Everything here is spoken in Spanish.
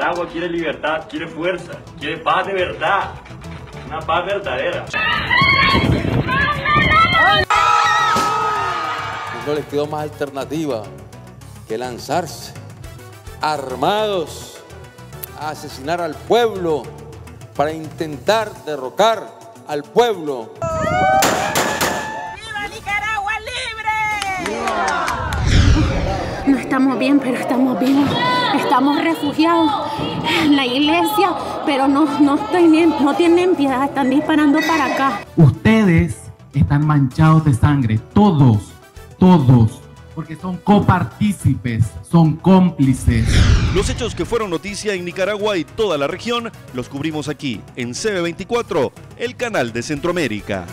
Nicaragua quiere libertad, quiere fuerza, quiere paz de verdad, una paz verdadera. No les quedó más alternativa que lanzarse armados a asesinar al pueblo para intentar derrocar al pueblo. ¡Viva Nicaragua libre! No estamos bien, pero estamos vivos. Estamos refugiados en la iglesia, pero no, no, tienen, no tienen piedad, están disparando para acá. Ustedes están manchados de sangre, todos, todos, porque son copartícipes, son cómplices. Los hechos que fueron noticia en Nicaragua y toda la región los cubrimos aquí en CB24, el canal de Centroamérica.